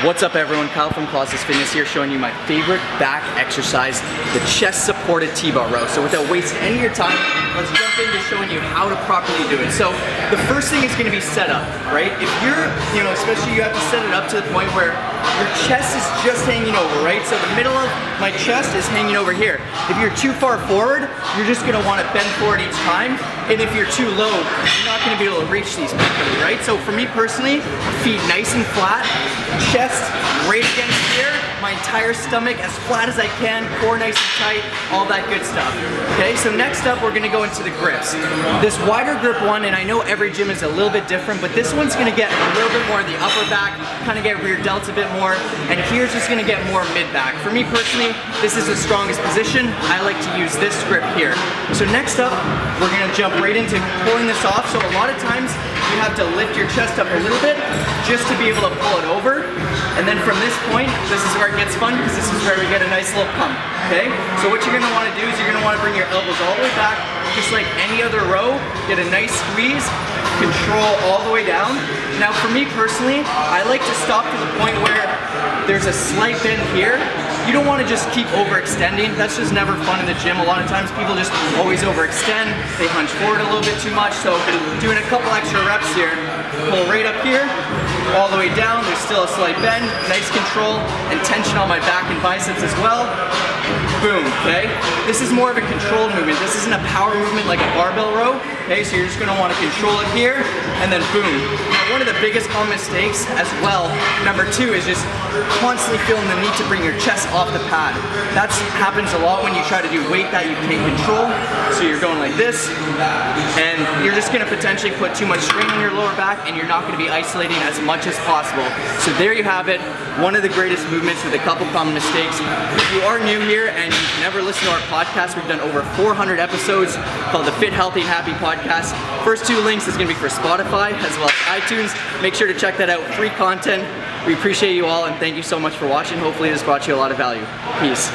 What's up everyone, Kyle from Colossus Fitness here showing you my favorite back exercise, the chest supported T-bar row. So without wasting any of your time, let's jump into showing you how to properly do it. So the first thing is gonna be set up, right? If you're, you know, especially you have to set it up to the point where your chest is just hanging over, right? So the middle of my chest is hanging over here. If you're too far forward, you're just gonna wanna bend forward each time. And if you're too low, you're not gonna be able to reach these properly, right? So for me personally, feet nice and flat, chest right against here, my entire stomach as flat as I can, core nice and tight, all that good stuff. Okay, so next up we're gonna go into the grips. This wider grip one, and I know every gym is a little bit different, but this one's gonna get a little bit more of the upper back, kind of get rear delts a bit more, and here's just gonna get more mid back. For me personally, this is the strongest position. I like to use this grip here. So next up, we're gonna jump right into pulling this off. So a lot of times you have to lift your chest up a little bit just to be able to pull it over. And then from this point, this is where it gets fun because this is where we get a nice little pump, okay? So what you're gonna wanna do is you're gonna wanna bring your elbows all the way back, just like any other row, get a nice squeeze, control all the way down. Now for me personally, I like to stop to the point where there's a slight bend here, you don't want to just keep overextending. That's just never fun in the gym. A lot of times people just always overextend. They hunch forward a little bit too much. So doing a couple extra reps here, pull right up here, all the way down. There's still a slight bend, nice control, and tension on my back and biceps as well boom, okay? This is more of a controlled movement. This isn't a power movement like a barbell row, okay? So you're just gonna wanna control it here, and then boom. Now, one of the biggest common mistakes as well, number two, is just constantly feeling the need to bring your chest off the pad. That happens a lot when you try to do weight that you can't control. So you're going like this, and you're just gonna potentially put too much strain on your lower back, and you're not gonna be isolating as much as possible. So there you have it, one of the greatest movements with a couple common mistakes. If you are new here and you've never listened to our podcast, we've done over 400 episodes called the Fit, Healthy, and Happy Podcast. First two links is gonna be for Spotify as well as iTunes. Make sure to check that out, free content. We appreciate you all and thank you so much for watching. Hopefully this brought you a lot of value. Peace.